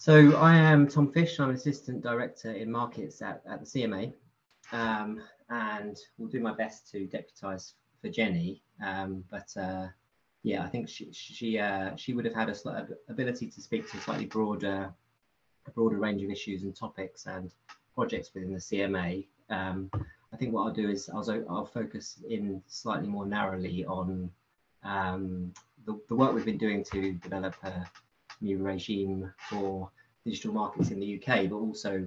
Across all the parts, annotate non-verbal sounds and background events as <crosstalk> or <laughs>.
So I am Tom Fish. I'm Assistant Director in Markets at, at the CMA, um, and will do my best to deputise for Jenny. Um, but uh, yeah, I think she she uh, she would have had a slight ability to speak to a slightly broader a broader range of issues and topics and projects within the CMA. Um, I think what I'll do is I'll, I'll focus in slightly more narrowly on um, the, the work we've been doing to develop a new regime for digital markets in the UK, but also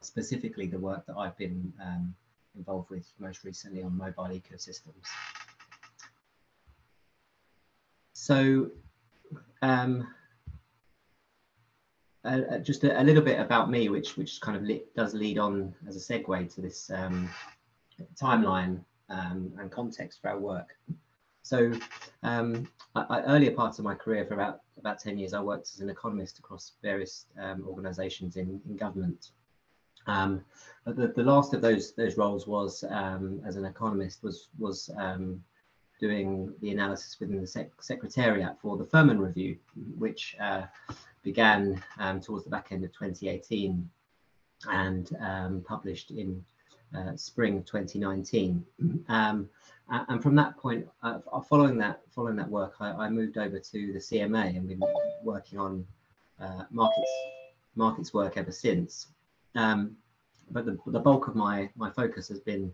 specifically the work that I've been um, involved with most recently on mobile ecosystems. So um, uh, just a, a, little bit about me, which which kind of does lead on as a segue to this um, timeline um, and context for our work. So um, I, I, earlier parts of my career, for about about 10 years, I worked as an economist across various um, organizations in, in government. Um, the, the last of those those roles was um, as an economist was was um, doing the analysis within the sec secretariat for the Furman Review, which uh, began um, towards the back end of 2018 and published in uh, spring 2019. Um, and from that point, uh, following that following that work, I, I, moved over to the CMA and been working on uh, markets markets work ever since. Um, but the, the bulk of my my focus has been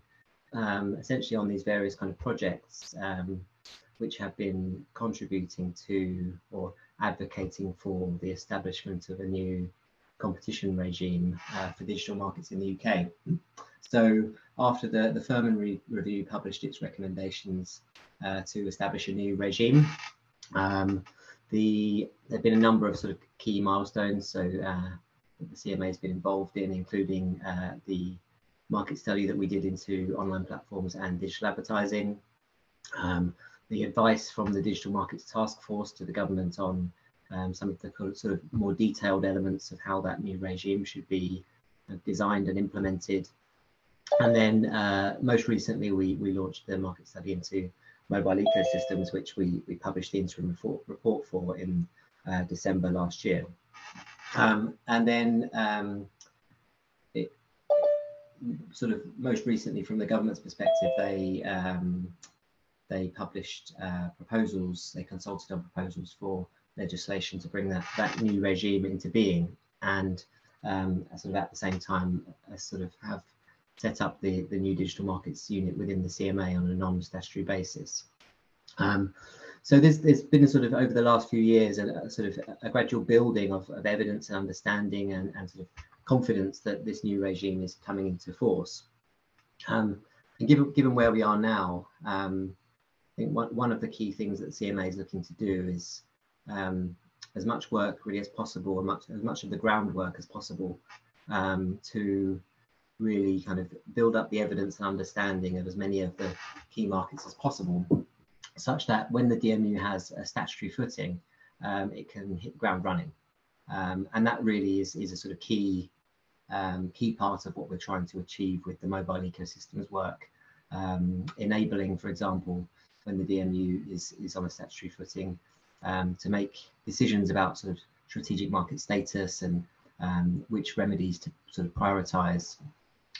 um, essentially on these various kind of projects um, which have been contributing to or advocating for the establishment of a new competition regime uh, for digital markets in the UK. So after the, the Furman Re Review published its recommendations uh, to establish a new regime, um, the, there have been a number of sort of key milestones. So uh, the CMA has been involved in, including uh, the market study that we did into online platforms and digital advertising, um, the advice from the Digital Markets Task Force to the government on um, some of the sort of more detailed elements of how that new regime should be uh, designed and implemented, and then uh, most recently, we, we launched the market study into mobile ecosystems, which we, we published the interim report, report for in uh, December last year. Um, and then um, it, sort of most recently from the government's perspective, they um, they published uh, proposals, they consulted on proposals for legislation to bring that, that new regime into being and um, sort of at the same time uh, sort of have set up the, the new digital markets unit within the CMA on a non-statutory basis. Um, so there's, there's been a sort of over the last few years a, a sort of a gradual building of, of evidence and understanding and, and sort of confidence that this new regime is coming into force. Um, and given, given where we are now, um, I think one, one of the key things that CMA is looking to do is um, as much work really as possible, and much, as much of the groundwork as possible um, to really kind of build up the evidence and understanding of as many of the key markets as possible, such that when the DMU has a statutory footing, um, it can hit ground running. Um, and that really is, is a sort of key um, key part of what we're trying to achieve with the mobile ecosystems work, um, enabling, for example, when the DMU is, is on a statutory footing, um, to make decisions about sort of strategic market status and um, which remedies to sort of prioritize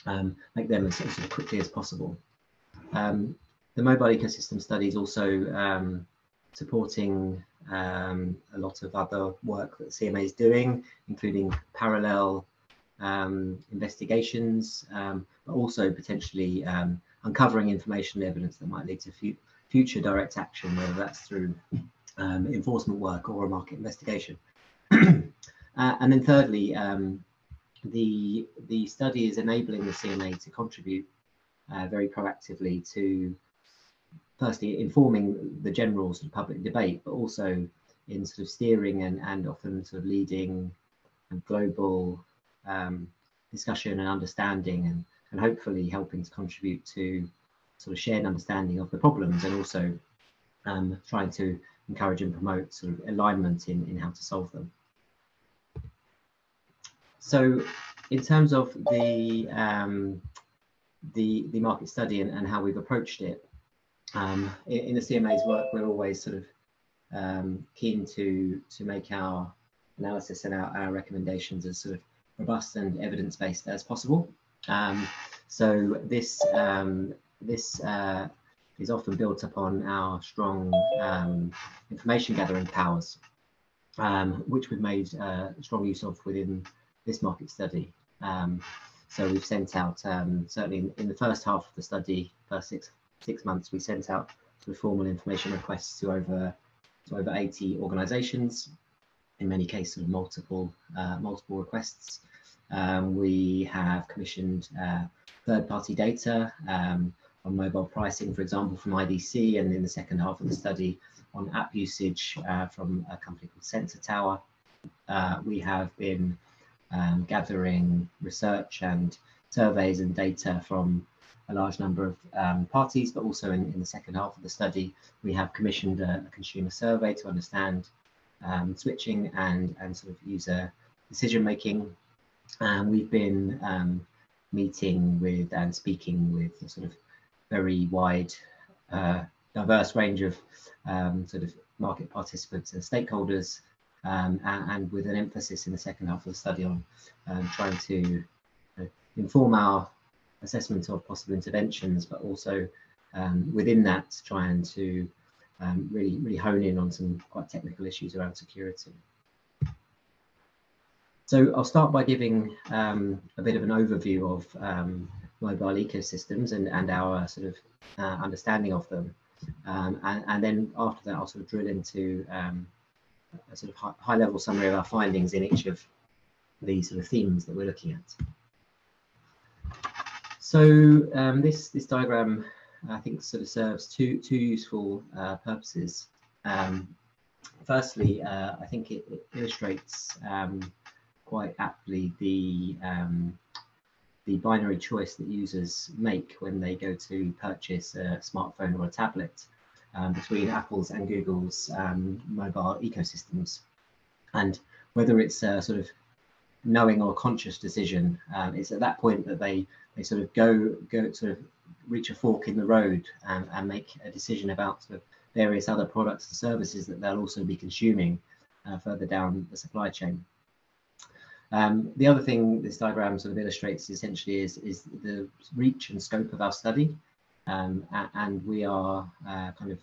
um, make them as, as quickly as possible. Um, the mobile ecosystem study is also um, supporting um, a lot of other work that CMA is doing, including parallel um, investigations, um, but also potentially uncovering information and evidence that might lead to future direct action, whether that's through enforcement work or a market investigation. <clears throat> uh, and then thirdly, um, the the study is enabling the CMA to contribute uh, very proactively to firstly informing the general sort of public debate, but also in sort of steering and, and often sort of leading global um, discussion and understanding and, and hopefully helping to contribute to sort of shared understanding of the problems and also um, trying to encourage and promote sort of alignment in, in how to solve them. So in terms of the um, the the market study and, and how we've approached it, um, in, in, the CMA's work, we're always sort of um, keen to to make our analysis and our, our recommendations as sort of robust and evidence-based as possible. Um, so this um, this uh, is often built upon our strong um, information gathering powers, which we've made uh, strong use of within this market study. Um, so we've sent out, um, certainly in, in, the first half of the study, first six, six months, we sent out sort of formal information requests to over, to over 80 organizations, in many cases multiple, uh, multiple requests. Um, we have commissioned uh, third-party data um, on mobile pricing, for example, from IDC, and in the second half of the study on app usage uh, from a company called Sensor Tower. Uh, we have been um, gathering research and surveys and data from a large number of um, parties, but also in, in, the second half of the study, we have commissioned a, a consumer survey to understand um, switching and, and sort of user decision making. And we've been um, meeting with and speaking with a sort of very wide, uh, diverse range of um, sort of market participants and stakeholders um, and, and, with an emphasis in the second half of the study on um, trying to uh, inform our assessment of possible interventions, but also um, within that trying to um, really, really hone in on some quite technical issues around security. So I'll start by giving um, a bit of an overview of um, mobile ecosystems and, and our sort of uh, understanding of them. Um, and, and, then after that, I'll sort of drill into um, a sort of high, high, level summary of our findings in each of these sort of themes that we're looking at. So um, this this diagram, I think, sort of serves two two useful uh, purposes. Um, firstly, uh, I think it, it illustrates um, quite aptly the um, the binary choice that users make when they go to purchase a smartphone or a tablet um, between Apple's and Google's um, mobile ecosystems. And whether it's a sort of knowing or conscious decision, um, it's at that point that they they sort of go go sort of reach a fork in the road and, and make a decision about sort of various other products and services that they'll also be consuming uh, further down the supply chain. Um, the other thing this diagram sort of illustrates essentially is, is the reach and scope of our study. Um, and we are uh, kind of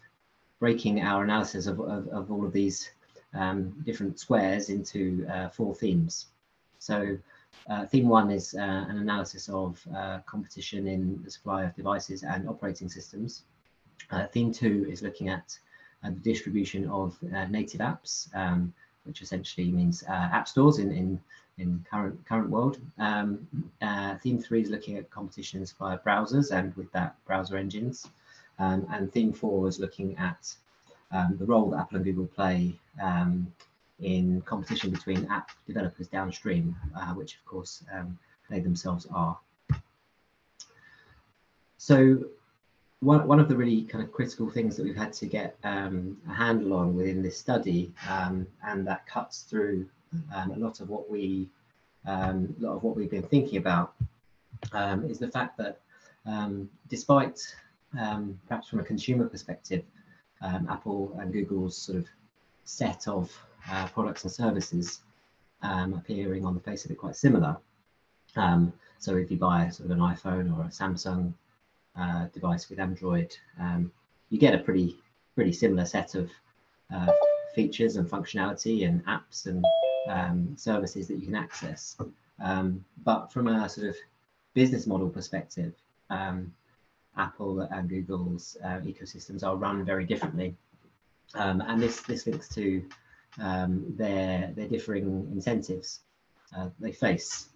breaking our analysis of, of, of all of these um, different squares into uh, four themes. So uh, theme one is uh, an analysis of uh, competition in the supply of devices and operating systems. Uh, theme two is looking at the distribution of native apps, um, which essentially means app stores in, in in current current world. Um, uh, theme three is looking at competitions via browsers and with that browser engines. Um, and theme four is looking at um, the role that Apple and Google play um, in competition between app developers downstream, uh, which of course um, they themselves are. So one, one of the really kind of critical things that we've had to get um, a handle on within this study, and that cuts through um, a lot of what we um, a lot of what we've been thinking about um, is the fact that um, despite um, perhaps from a consumer perspective, um, Apple and Google's sort of set of uh, products and services appearing on the face of it quite similar. so if you buy sort of an iPhone or a Samsung uh, device with Android, you get a pretty pretty similar set of uh, features and functionality and apps and um, services that you can access. Um, but from a sort of business model perspective, um, Apple and Google's uh, ecosystems are run very differently. Um, and this, this links to um, their, their differing incentives uh, they face.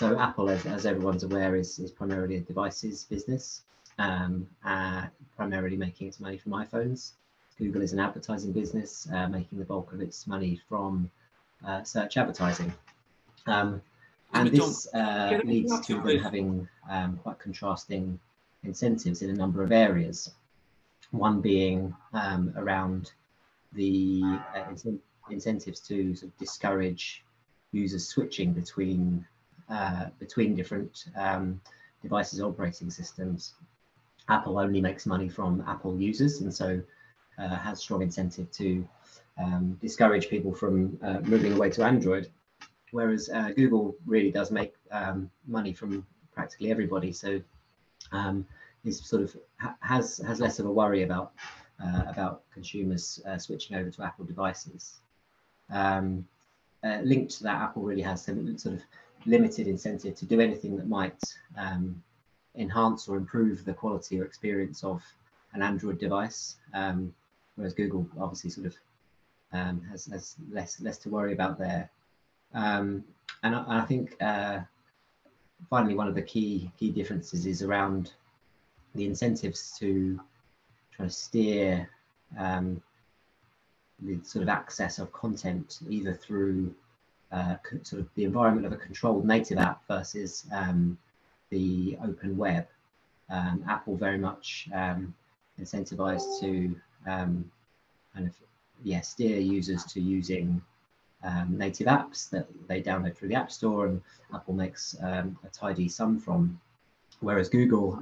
Um, so Apple, as, as everyone's aware, is, is primarily a devices business, uh, primarily making its money from iPhones. Google is an advertising business, uh, making the bulk of its money from uh, search advertising. Um, and this uh, leads to them having um, quite contrasting incentives in a number of areas. One being um, around the uh, incentives to sort of discourage users switching between uh, between different um, devices operating systems. Apple only makes money from Apple users, and so uh, has strong incentive to um, discourage people from uh, moving away to Android. Whereas uh, Google really does make um, money from practically everybody, so um, is sort of ha has has less of a worry about uh, about consumers switching over to Apple devices. Um, linked to that, Apple really has some sort of limited incentive to do anything that might um, enhance or improve the quality or experience of an Android device, um, whereas Google obviously sort of um, has, has less less to worry about there. Um, and I, I think uh, finally one of the key key differences is around the incentives to try to steer um, the sort of access of content either through uh, sort of the environment of a controlled native app versus um, the open web. Um, Apple very much um, incentivized to um, kind of yeah steer users to using um, native apps that they download through the App Store, and Apple makes um, a tidy sum from. Whereas Google,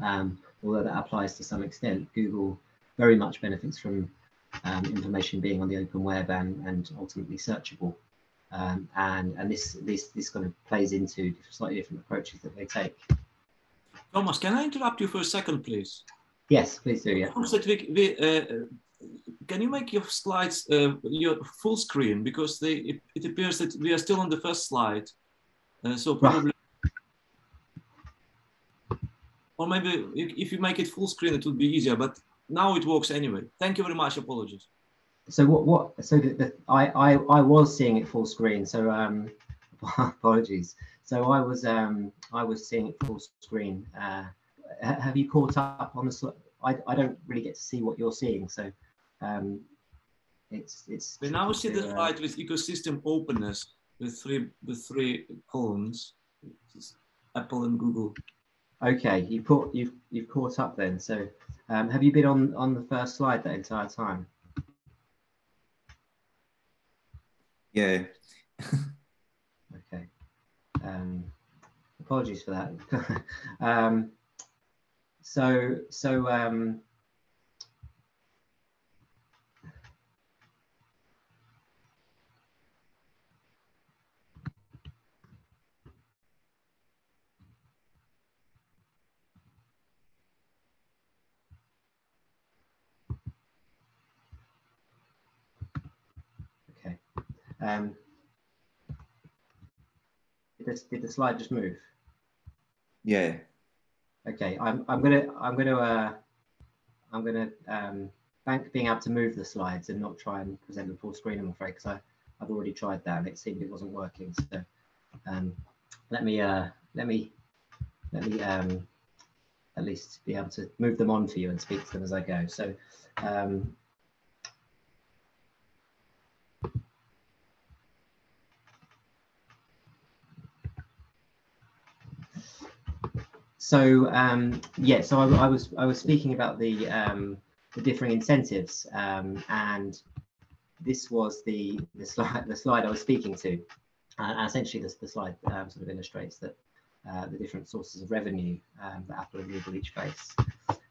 although that applies to some extent, Google very much benefits from information being on the open web and, and ultimately searchable. Um, and and this this this kind of plays into slightly different approaches that they take. Thomas, can I interrupt you for a second, please? Yes, please do. Yeah. we, we, uh, can you make your slides uh, your full screen because they it, it, appears that we are still on the first slide, uh, so probably. Right. Or maybe if you make it full screen, it would be easier. But now it works anyway. Thank you very much. Apologies. So what? What? So the, the, I, I I was seeing it full screen. So um, <laughs> apologies. So I was um I was seeing it full screen. Uh, have you caught up on the? I I don't really get to see what you're seeing. So um, it's it's. We now see the uh, slide with ecosystem openness with three with three columns. Apple and Google. Okay, you've caught you've you've caught up then. So um, have you been on, on the first slide that entire time? Yeah. <laughs> okay. Um, apologies for that. <laughs> um, so, so um, Um, did, this, did the slide just move? Yeah. Okay, I'm, I'm gonna I'm gonna uh, I'm gonna um, thank being able to move the slides and not try and present the full screen. I'm afraid because I I've already tried that and it seemed it wasn't working. So um, let me uh, let me let me um, at least be able to move them on for you and speak to them as I go. So um, So um, yeah, so I, I, was I was speaking about the um, the differing incentives, um, and this was the the slide the slide I was speaking to. Uh, essentially, this the slide um, sort of illustrates that uh, the different sources of revenue um, that Apple and Google each face,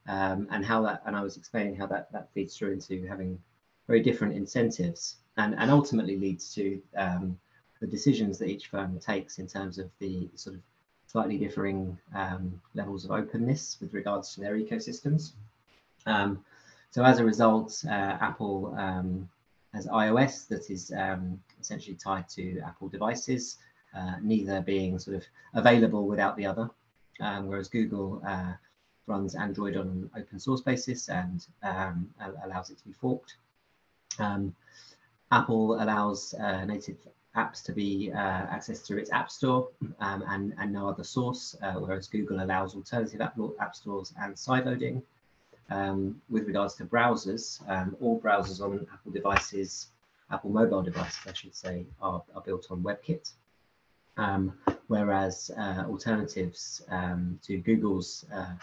um, and how that and I was explaining how that that feeds through into having very different incentives, and and ultimately leads to the decisions that each firm takes in terms of the sort of slightly differing um, levels of openness with regards to their ecosystems. Um, so as a result, uh, Apple um, has iOS that is um, essentially tied to Apple devices, uh, neither being sort of available without the other, um, whereas Google uh, runs Android on an open source basis and allows it to be forked. Apple allows uh, native apps to be uh, accessed through its app store um, and, and no other source, uh, whereas Google allows alternative app, app stores and sideloading. Um, with regards to browsers, um, all browsers on Apple devices, Apple mobile devices, I should say, are, are built on WebKit. Um, whereas uh, alternatives um, to Google's uh,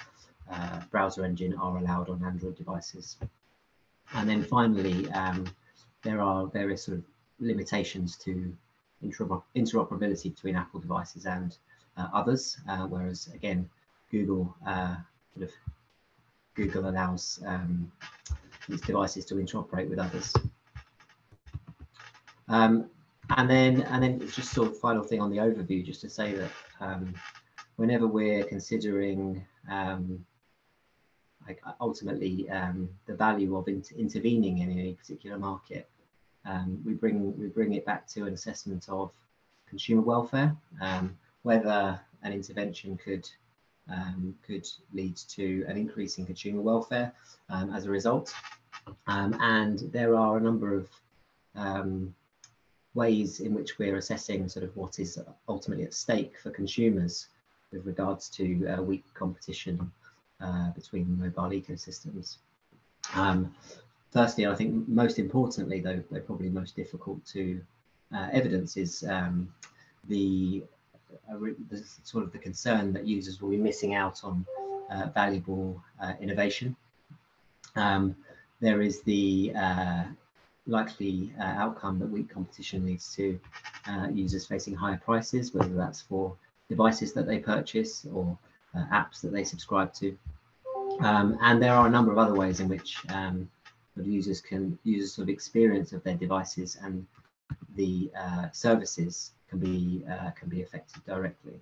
uh, browser engine are allowed on Android devices. And then finally, um, there are various sort of limitations to interoperability between Apple devices and uh, others, uh, whereas again, Google uh, sort of Google allows um, devices to interoperate with others. Um, and then, and then just sort of final thing on the overview, just to say that um, whenever we're considering um, like ultimately um, the value of inter intervening in any particular market, um, we bring we bring it back to an assessment of consumer welfare, um, whether an intervention could um, could lead to an increase in consumer welfare as a result. and there are a number of ways in which we're assessing sort of what is ultimately at stake for consumers with regards to uh, weak competition uh, between mobile ecosystems. Um, firstly, I think most importantly, though, they're probably most difficult to uh, evidence is um, the, uh, the, sort of the concern that users will be missing out on uh, valuable uh, innovation. Um, there is the likely uh, outcome that weak competition leads to uh, users facing higher prices, whether that's for devices that they purchase or uh, apps that they subscribe to. Um, and there are a number of other ways in which um, users can use sort of experience of their devices and the uh, services can be uh, can be affected directly.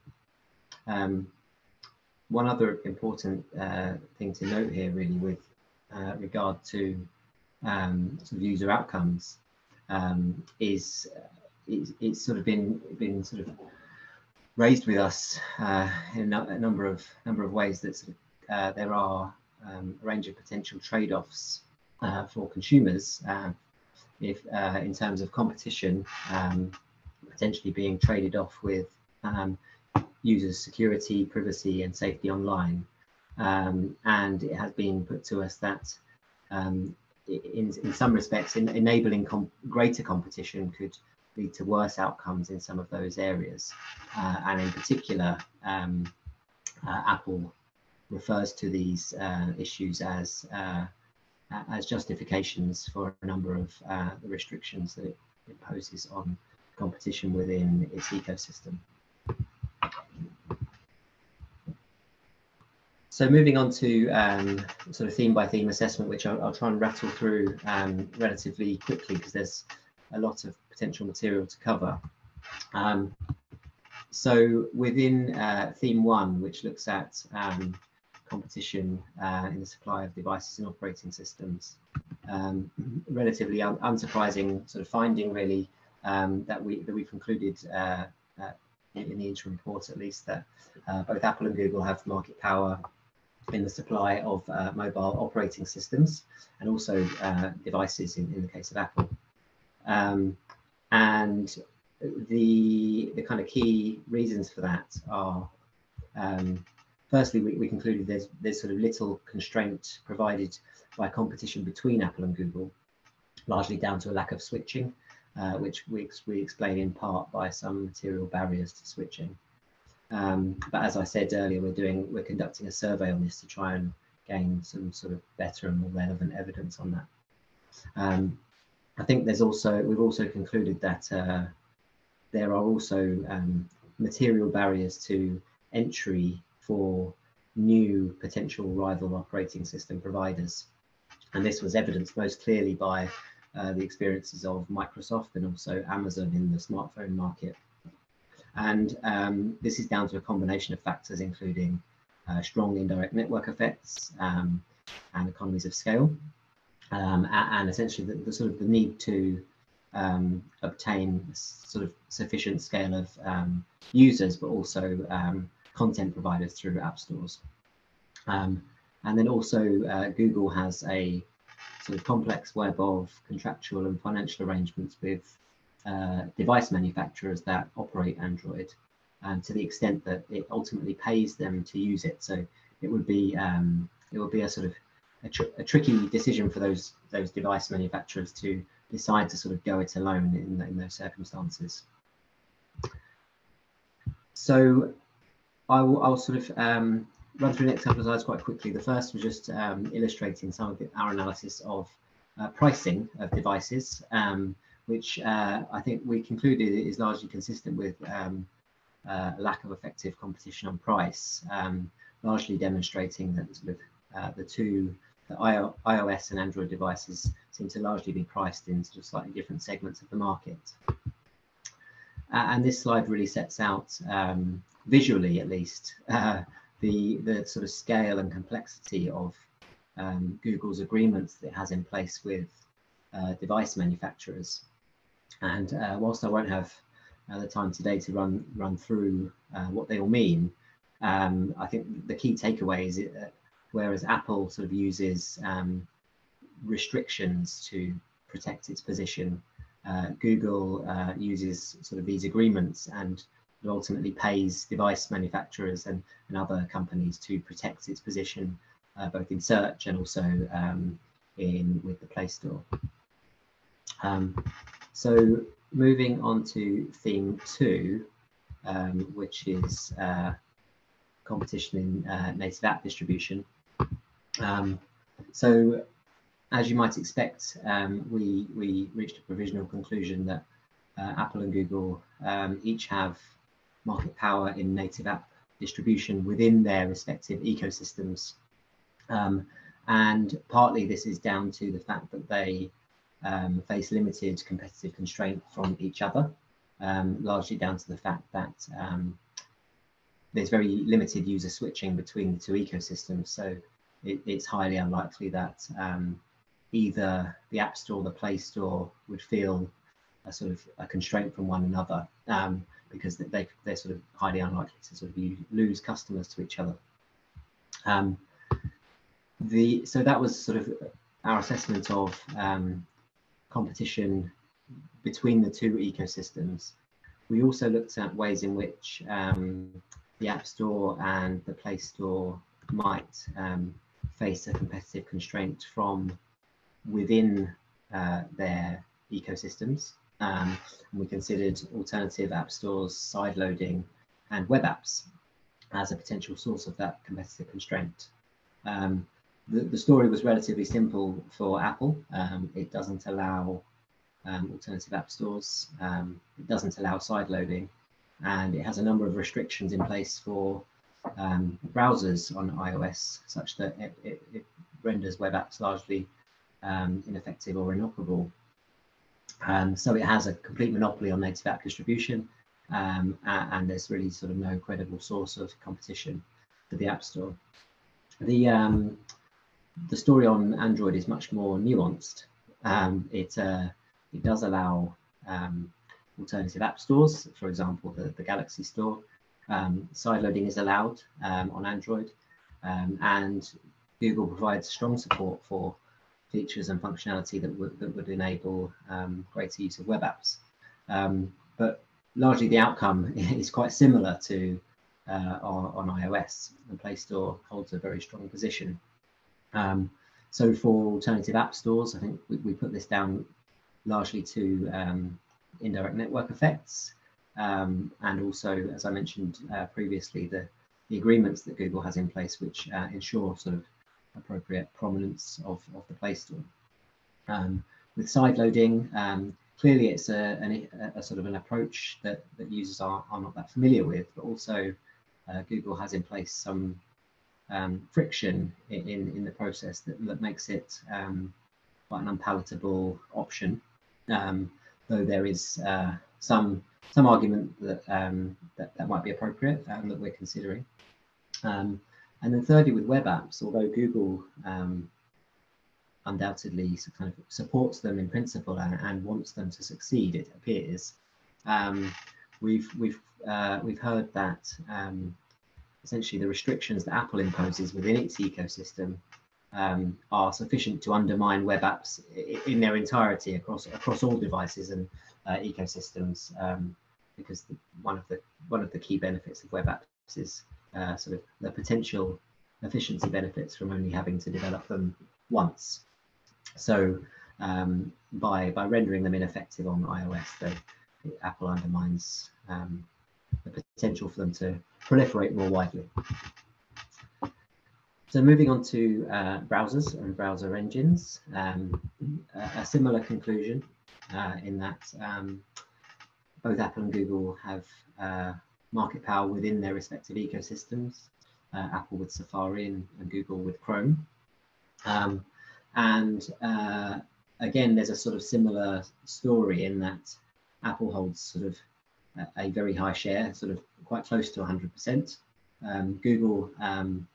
Um, one other important uh, thing to note here, really, with regard to um, sort of user outcomes um, is it's, it's, sort of been been sort of raised with us uh, in a, number of number of ways that sort of, uh, there are um, a range of potential trade-offs uh, for consumers uh, if in terms of competition um, potentially being traded off with um, users security privacy and safety online um, and it has been put to us that um, in, in some respects, in, enabling com greater competition could lead to worse outcomes in some of those areas. Uh, and in particular, um, uh, Apple refers to these uh, issues as uh, as justifications for a number of uh, the restrictions that it imposes on competition within its ecosystem. So moving on to um, sort of theme by theme assessment, which I'll, I'll try and rattle through um, relatively quickly because there's a lot of potential material to cover. Um, so within uh, theme one, which looks at um, competition uh, in the supply of devices and operating systems, um, relatively un unsurprising sort of finding really um, that we that we've concluded uh, uh in the interim report at least that uh, both Apple and Google have market power in the supply of uh, mobile operating systems and also uh, devices in, in the case of Apple. Um, and the, the kind of key reasons for that are, um, firstly, we, we concluded there's, there's sort of little constraint provided by competition between Apple and Google, largely down to a lack of switching, uh, which we, we explain in part by some material barriers to switching. Um, but as I said earlier, we're doing we're conducting a survey on this to try and gain some sort of better and more relevant evidence on that. Um, I think there's also we've also concluded that uh, there are also um, material barriers to entry for new potential rival operating system providers, and this was evidenced most clearly by uh, the experiences of Microsoft and also Amazon in the smartphone market. And um, this is down to a combination of factors, including uh, strong indirect network effects um, and economies of scale, um, and, essentially the, the, sort of the need to um, obtain sort of sufficient scale of um, users, but also um, content providers through app stores. and then also uh, Google has a sort of complex web of contractual and financial arrangements with uh, device manufacturers that operate Android and to the extent that it ultimately pays them to use it. So it would be um, it would be a sort of a, tr a, tricky decision for those those device manufacturers to decide to sort of go it alone in, in those circumstances. So I will I'll sort of um, run through the next couple of slides quite quickly. The first was just um, illustrating some of the, our analysis of uh, pricing of devices. Um, which uh, I think we concluded is largely consistent with um, uh, lack of effective competition on price, um, largely demonstrating that sort of, uh, the two that iOS and Android devices seem to largely be priced in sort of slightly different segments of the market. Uh, and this slide really sets out, um, visually at least, uh, the, the sort of scale and complexity of um, Google's agreements that it has in place with uh, device manufacturers. And uh, whilst I won't have uh, the time today to run run through uh, what they all mean, um, I think the key takeaway is it, whereas Apple sort of uses um, restrictions to protect its position, uh, Google uh, uses sort of these agreements and ultimately pays device manufacturers and, and other companies to protect its position uh, both in search and also um, in with the Play Store. Um, so moving on to theme two, um, which is uh, competition in uh, native app distribution. Um, so as you might expect, um, we, we reached a provisional conclusion that uh, Apple and Google um, each have market power in native app distribution within their respective ecosystems. Um, and partly this is down to the fact that they um, face limited competitive constraint from each other, um, largely down to the fact that um, there's very limited user switching between the two ecosystems. So it, it's highly unlikely that um, either the App Store or the Play Store would feel a sort of a constraint from one another um, because they, they're sort of highly unlikely to sort of lose customers to each other. Um, the so that was sort of our assessment of um, competition between the two ecosystems. We also looked at ways in which um, the App Store and the Play Store might um, face a competitive constraint from within uh, their ecosystems. Um, and we considered alternative app stores, side loading, and web apps as a potential source of that competitive constraint. Um, the, the story was relatively simple for Apple. Um, it doesn't allow um, alternative app stores. Um, it doesn't allow side loading, and it has a number of restrictions in place for um, browsers on iOS, such that it, it, it renders web apps largely ineffective or inoperable. Um, so it has a complete monopoly on native app distribution, um, and there's really sort of no credible source of competition for the App Store. The um, the story on Android is much more nuanced. Um, it uh, it does allow um, alternative app stores, for example, the, the Galaxy Store. Um, side loading is allowed on Android, and Google provides strong support for features and functionality that would, that would enable um, greater use of web apps. but largely the outcome <laughs> is quite similar to uh, on, on iOS. The Play Store holds a very strong position um, so for alternative app stores, I think we, we put this down largely to um, indirect network effects. Um, and also, as I mentioned uh, previously, the, the agreements that Google has in place, which uh, ensure sort of appropriate prominence of, of the Play Store. Um, with side loading, um, clearly it's a, a, a, sort of an approach that, that users are, are not that familiar with, but also uh, Google has in place some um, friction in, in the process that, that makes it um, quite an unpalatable option. Um, though there is uh, some some argument that, um, that that might be appropriate and that we're considering. Um, and then thirdly, with web apps, although Google um, undoubtedly kind of supports them in principle and, and wants them to succeed, it appears. we've we've uh, we've heard that essentially the restrictions that Apple imposes within its ecosystem um, are sufficient to undermine web apps in their entirety across across all devices and uh, ecosystems. Um, because the, one of the one of the key benefits of web apps is uh, sort of the potential efficiency benefits from only having to develop them once. So um, by by rendering them ineffective on iOS, Apple undermines um, the potential for them to proliferate more widely. So moving on to uh, browsers and browser engines, um, a, a, similar conclusion uh, in that um, both Apple and Google have uh, market power within their respective ecosystems, uh, Apple with Safari and, and, Google with Chrome. Um, and uh, again, there's a sort of similar story in that Apple holds sort of a, very high share, sort of quite close to 100%. Um, Google, um,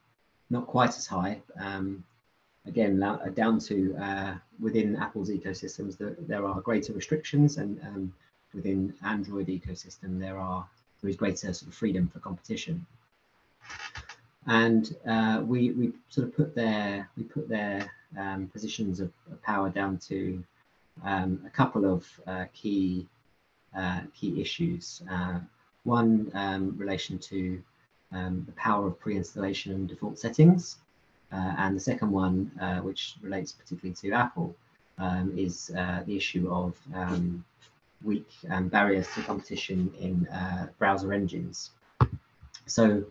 not quite as high. Um, again, uh, down to uh, within Apple's ecosystems, there, there are greater restrictions, and um, within Android ecosystem, there are there is greater sort of freedom for competition. And uh, we we sort of put their we put their um, positions of, power down to um, a couple of uh, key uh, key issues. Uh, one um, relation to um, the power of pre-installation and default settings, uh, and the second one, uh, which relates particularly to Apple, um, is the issue of um, weak um, barriers to competition in browser engines. So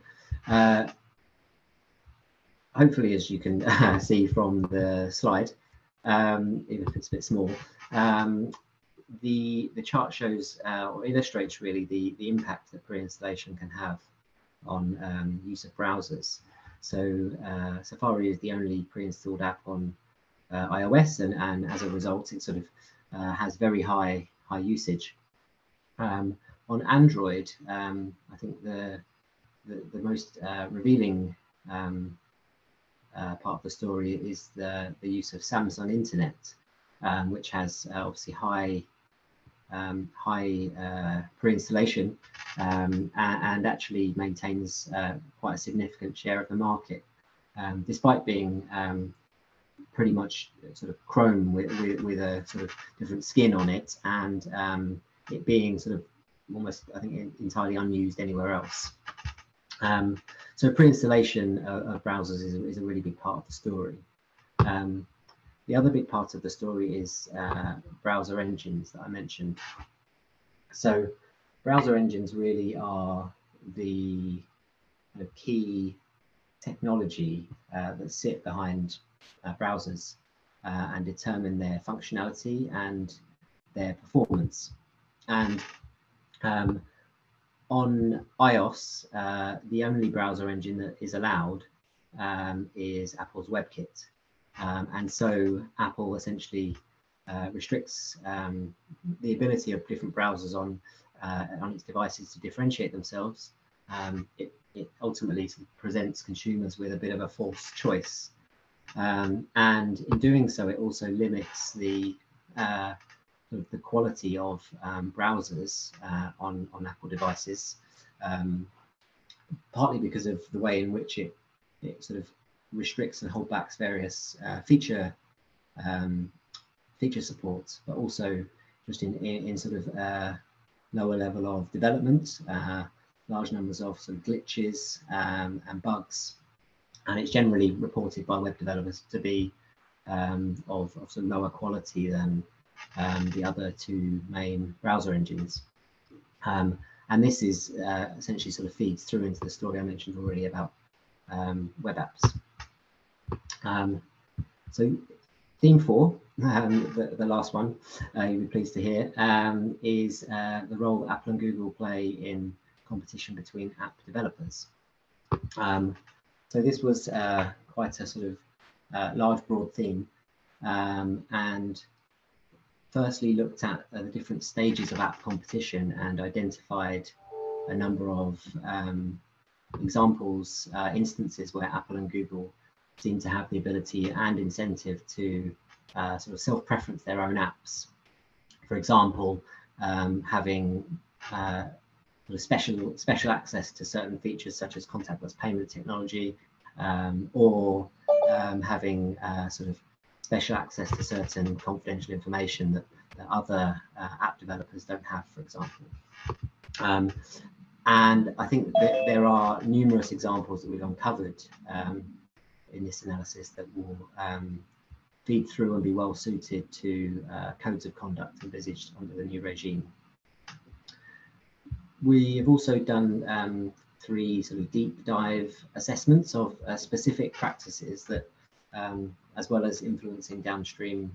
hopefully, as you can <laughs> see from the slide, um, even if it's a bit small, um, the the chart shows uh, or illustrates really the the impact that pre-installation can have on um, use of browsers. So uh, Safari is the only pre-installed app on uh, iOS, and, and as a result, it sort of uh, has very high high usage. Um, on Android, um, I think the the, the most uh, revealing um, uh, part of the story is the the use of Samsung Internet, um, which has uh, obviously high um, high uh, pre-installation um, and, and, actually maintains uh, quite a significant share of the market, despite being pretty much sort of chrome with, with, with, a sort of different skin on it and um, it being sort of almost, I think, entirely unused anywhere else. Um, so pre-installation of, of, browsers is, is, a really big part of the story. Um, the other big part of the story is uh, browser engines that I mentioned. So browser engines really are the key technology uh, that sit behind uh, browsers uh, and determine their functionality and their performance. And um, on iOS, uh, the only browser engine that is allowed um, is Apple's WebKit. Um, and so Apple essentially uh, restricts um, the ability of different browsers on uh, on its devices to differentiate themselves. Um, it, it, ultimately presents consumers with a bit of a false choice. Um, and in doing so, it also limits the uh, the quality of um, browsers uh, on, on Apple devices, um, partly because of the way in which it, it sort of restricts and holdbacks various uh, feature um, feature supports, but also just in, in, in sort of uh, lower level of development, uh, large numbers of sort of glitches um, and bugs. And it's generally reported by web developers to be um, of, of lower quality than um, the other two main browser engines. Um, and this is uh, essentially sort of feeds through into the story I mentioned already about um, web apps. Um, so theme four, um, the, the, last one, uh, you'll be pleased to hear, um, is uh, the role Apple and Google play in competition between app developers. Um, so this was uh, quite a sort of uh, large, broad theme, um, and firstly looked at uh, the different stages of app competition and identified a number of um, examples, uh, instances where Apple and Google seem to have the ability and incentive to uh, sort of self-preference their own apps. For example, um, having uh, sort of special special access to certain features such as contactless payment technology, um, or um, having uh, sort of special access to certain confidential information that, that other uh, app developers don't have, for example. Um, and I think that there are numerous examples that we've uncovered um, in this analysis that will feed through and be well suited to uh, codes of conduct envisaged under the new regime. We have also done um, three sort of deep dive assessments of uh, specific practices that, um, as well as influencing downstream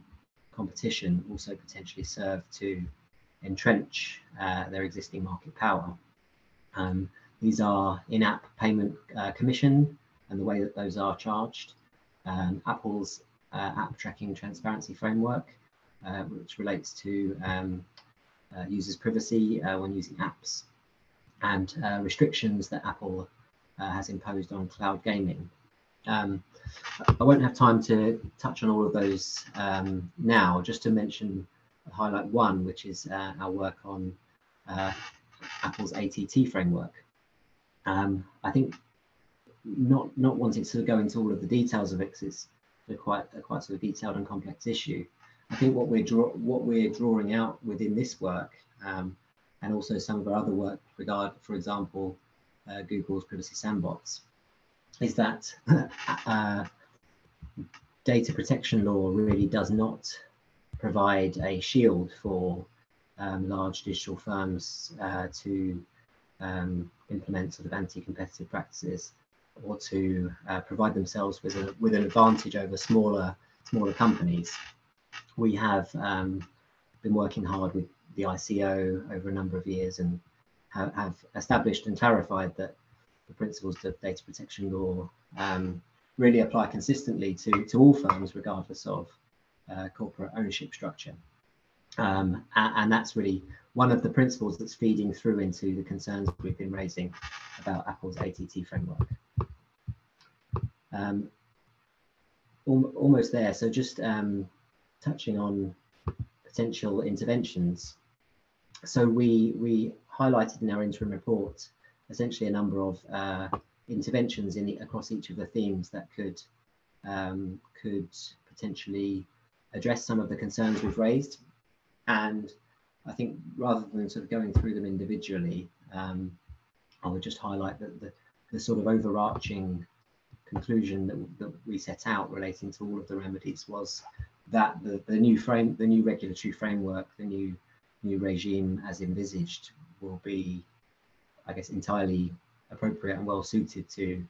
competition, also potentially serve to entrench uh, their existing market power. Um, these are in-app payment uh, commission, and the way that those are charged. Um, Apple's uh, app tracking transparency framework, uh, which relates to um, uh, users' privacy when using apps and uh, restrictions that Apple has imposed on cloud gaming. Um, I won't have time to touch on all of those um, now, just to mention highlight one, which is our work on Apple's ATT framework. Um, I think not not wanting to go into all of the details of it because it's a quite a quite sort of detailed and complex issue. I think what we're draw what we're drawing out within this work, um, and also some of our other work regard, for example, uh, Google's Privacy Sandbox, is that <laughs> uh, data protection law really does not provide a shield for um, large digital firms uh, to um, implement sort of anti-competitive practices or to uh, provide themselves with, a, with an advantage over smaller smaller companies. We have um, been working hard with the ICO over a number of years and have, have established and clarified that the principles of data protection law um, really apply consistently to, to all firms regardless of uh, corporate ownership structure. Um, and, and, that's really one of the principles that's feeding through into the concerns we've been raising about Apple's ATT framework. Um, al almost there. So just um, touching on potential interventions. So we we highlighted in our interim report essentially a number of uh, interventions in the, across each of the themes that could um, could potentially address some of the concerns we've raised. And I think rather than sort of going through them individually, um, I would just highlight that the, the sort of overarching conclusion that, that we set out relating to all of the remedies was that the, the new frame, the new regulatory framework, the new new regime as envisaged will be, I guess, entirely appropriate and well suited to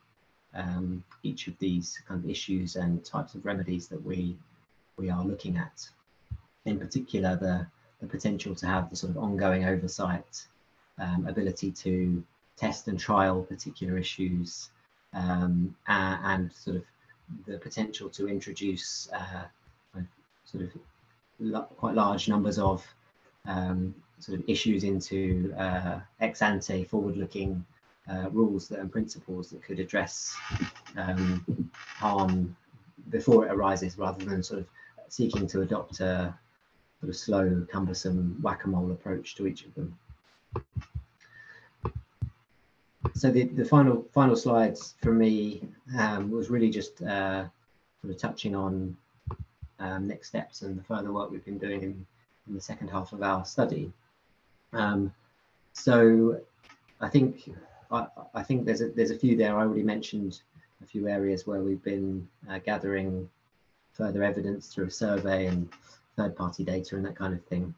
um, each of these kind of issues and types of remedies that we we are looking at. In particular, the the potential to have the sort of ongoing oversight, um, ability to test and trial particular issues, um, and, and, sort of the potential to introduce uh, sort of quite large numbers of um, sort of issues into uh, ex ante forward-looking uh, rules and principles that could address um, harm before it arises, rather than sort of seeking to adopt a sort of slow, cumbersome whack-a-mole approach to each of them. So the, the final final slides for me um, was really just uh, sort of touching on um, next steps and the further work we've been doing in, in the second half of our study. Um, so I think I, I, think there's a, there's a few there. I already mentioned a few areas where we've been uh, gathering further evidence through a survey and third-party data and that kind of thing.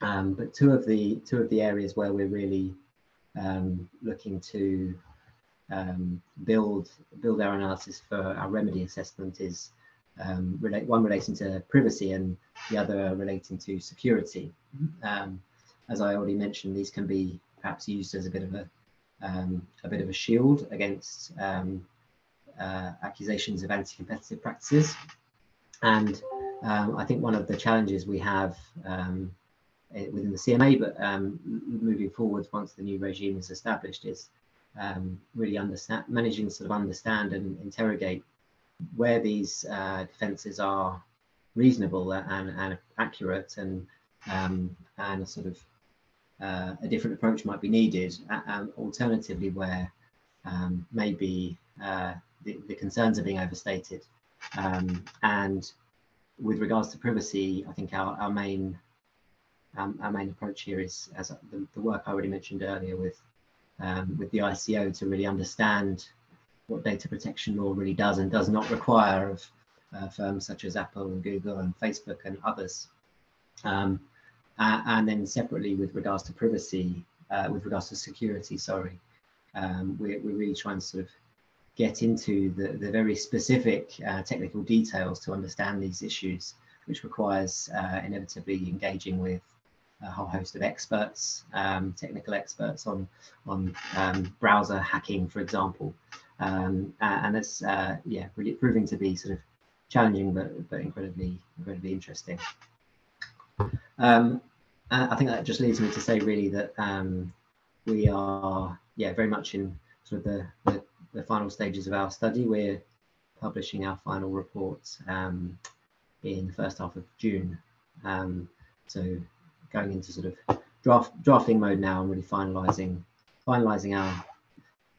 Um, but two of the two of the areas where we're really um, looking to um, build build our analysis for our remedy assessment is um, relate one relating to privacy and the other relating to security. Um, as I already mentioned, these can be perhaps used as a bit of a um, a bit of a shield against um, uh, accusations of anti-competitive practices. And I think one of the challenges we have uh, within the CMA, but um, moving forwards once the new regime is established is um, really understand managing to sort of understand and interrogate where these uh, defences are reasonable and, and accurate and um, and a sort of uh, a different approach might be needed. And alternatively, where um, maybe uh, the, the, concerns are being overstated. Um, and with regards to privacy, I think our, our main um, our main approach here is, as the, the, work I already mentioned earlier with um, with the ICO, to really understand what data protection law really does and does not require of uh, firms such as Apple and Google and Facebook and others. Um, uh, and then separately with regards to privacy, uh, with regards to security, sorry, um, we're, we're really trying to sort of get into the, the very specific uh, technical details to understand these issues, which requires uh, inevitably engaging with a whole host of experts, um, technical experts on on um, browser hacking, for example, um, and it's uh, yeah really proving to be sort of challenging but but incredibly incredibly interesting. Um, I think that just leads me to say really that um, we are yeah very much in sort of the, the, the final stages of our study. We're publishing our final reports um, in the first half of June. Um, so going into sort of draft drafting mode now and really finalising finalising our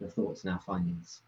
thoughts and our findings.